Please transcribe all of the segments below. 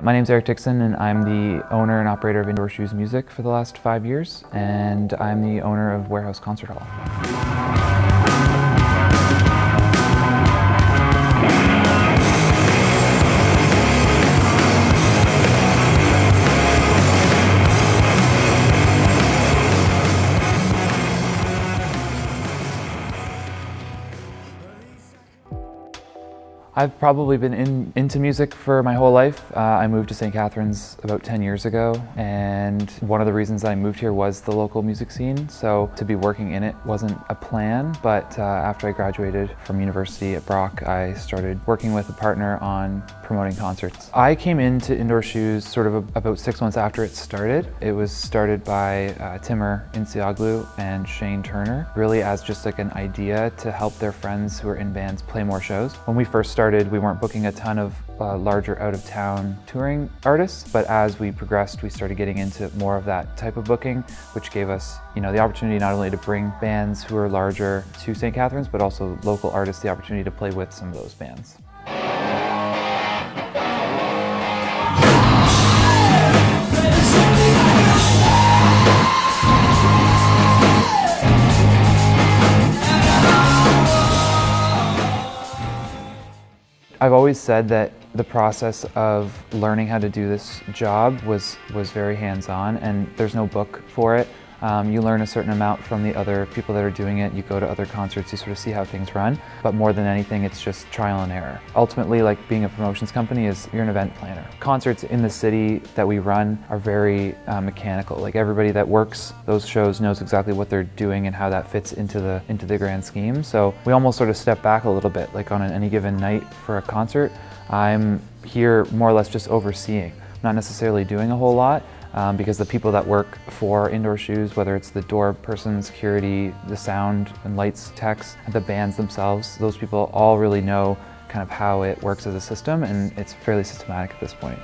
My name is Erik Dickson and I'm the owner and operator of Indoor Shoes Music for the last five years and I'm the owner of Warehouse Concert Hall. I've probably been in, into music for my whole life. Uh, I moved to St. Catharines about 10 years ago, and one of the reasons I moved here was the local music scene. So to be working in it wasn't a plan, but uh, after I graduated from university at Brock, I started working with a partner on promoting concerts. I came into Indoor Shoes sort of a, about six months after it started. It was started by uh, Timur Insioglu and Shane Turner, really as just like an idea to help their friends who are in bands play more shows. When we first started, started, we weren't booking a ton of uh, larger out-of-town touring artists, but as we progressed, we started getting into more of that type of booking, which gave us, you know, the opportunity not only to bring bands who are larger to St. Catharines, but also local artists the opportunity to play with some of those bands. I've always said that the process of learning how to do this job was, was very hands-on and there's no book for it. Um, you learn a certain amount from the other people that are doing it. You go to other concerts, you sort of see how things run. But more than anything, it's just trial and error. Ultimately, like being a promotions company is you're an event planner. Concerts in the city that we run are very uh, mechanical. Like everybody that works those shows knows exactly what they're doing and how that fits into the into the grand scheme. So we almost sort of step back a little bit. Like on any given night for a concert, I'm here more or less just overseeing, not necessarily doing a whole lot um, because the people that work for indoor shoes, whether it's the door person, security, the sound and lights techs, the bands themselves, those people all really know kind of how it works as a system and it's fairly systematic at this point.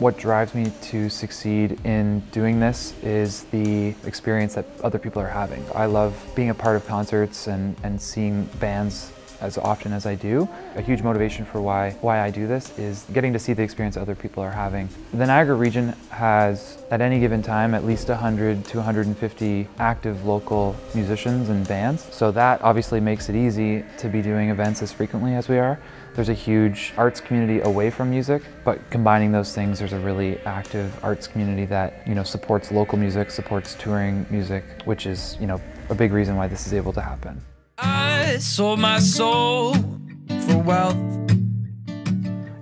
What drives me to succeed in doing this is the experience that other people are having. I love being a part of concerts and, and seeing bands as often as I do. A huge motivation for why, why I do this is getting to see the experience other people are having. The Niagara region has, at any given time, at least 100 to 150 active local musicians and bands. So that obviously makes it easy to be doing events as frequently as we are. There's a huge arts community away from music, but combining those things, there's a really active arts community that, you know, supports local music, supports touring music, which is, you know, a big reason why this is able to happen. I sold my soul for wealth.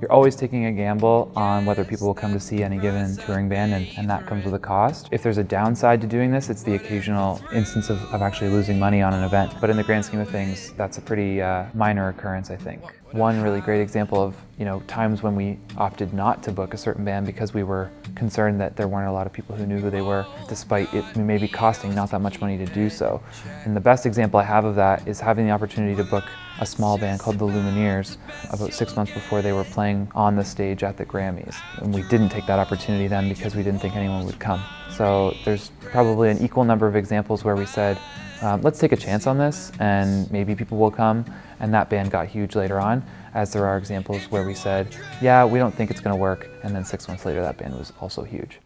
You're always taking a gamble on whether people will come to see any given touring band and, and that comes with a cost. If there's a downside to doing this, it's the occasional instance of, of actually losing money on an event. But in the grand scheme of things, that's a pretty uh, minor occurrence, I think. One really great example of you know times when we opted not to book a certain band because we were concerned that there weren't a lot of people who knew who they were, despite it maybe costing not that much money to do so. And the best example I have of that is having the opportunity to book a small band called the Lumineers about six months before they were playing on the stage at the Grammys. And we didn't take that opportunity then because we didn't think anyone would come. So there's probably an equal number of examples where we said, um, let's take a chance on this and maybe people will come. And that band got huge later on, as there are examples where we said, yeah, we don't think it's going to work. And then six months later, that band was also huge.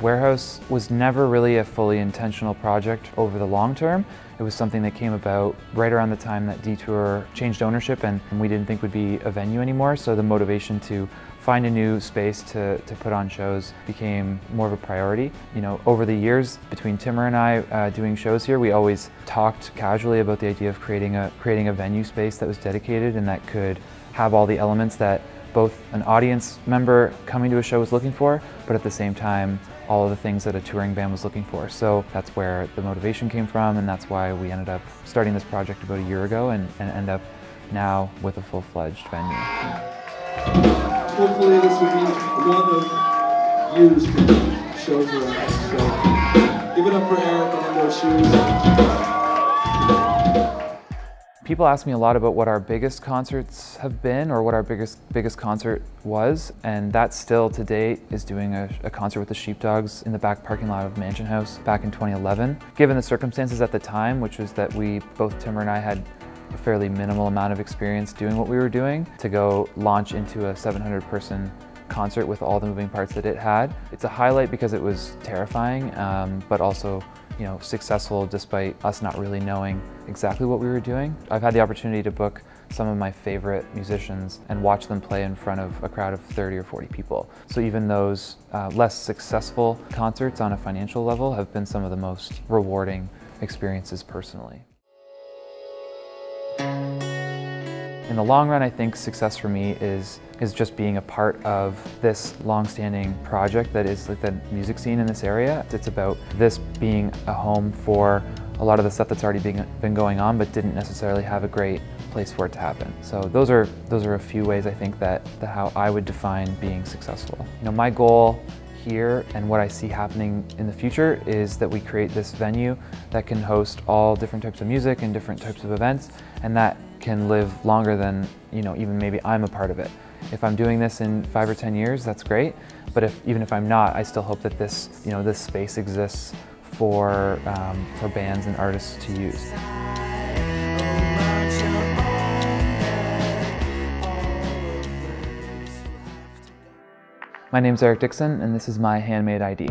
Warehouse was never really a fully intentional project over the long term. It was something that came about right around the time that Detour changed ownership and we didn't think would be a venue anymore. So the motivation to find a new space to, to put on shows became more of a priority. You know, over the years between Timur and I uh, doing shows here, we always talked casually about the idea of creating a, creating a venue space that was dedicated and that could have all the elements that both an audience member coming to a show was looking for, but at the same time, all of the things that a touring band was looking for. So that's where the motivation came from, and that's why we ended up starting this project about a year ago and, and end up now with a full-fledged venue. Hopefully this will be one of used shows around. So give it up for Erik and Indoor Shoes. People ask me a lot about what our biggest concerts have been or what our biggest biggest concert was, and that still to date is doing a, a, concert with the Sheepdogs in the back parking lot of Mansion House back in 2011. Given the circumstances at the time, which was that we, both Timur and I had a fairly minimal amount of experience doing what we were doing, to go launch into a 700 person concert with all the moving parts that it had. It's a highlight because it was terrifying, um, but also you know, successful despite us not really knowing exactly what we were doing. I've had the opportunity to book some of my favorite musicians and watch them play in front of a crowd of 30 or 40 people. So even those uh, less successful concerts on a financial level have been some of the most rewarding experiences personally. The long run, I think success for me is is just being a part of this long-standing project that is like the music scene in this area. It's about this being a home for a lot of the stuff that's already being, been going on but didn't necessarily have a great place for it to happen. So those are those are a few ways I think that, how I would define being successful. You know, my goal here and what I see happening in the future is that we create this venue that can host all different types of music and different types of events and that can live longer than, you know, even maybe I'm a part of it. If I'm doing this in five or 10 years, that's great. But if, even if I'm not, I still hope that this, you know, this space exists for, um, for bands and artists to use. My name is Erik Dickson, and this is my handmade ID.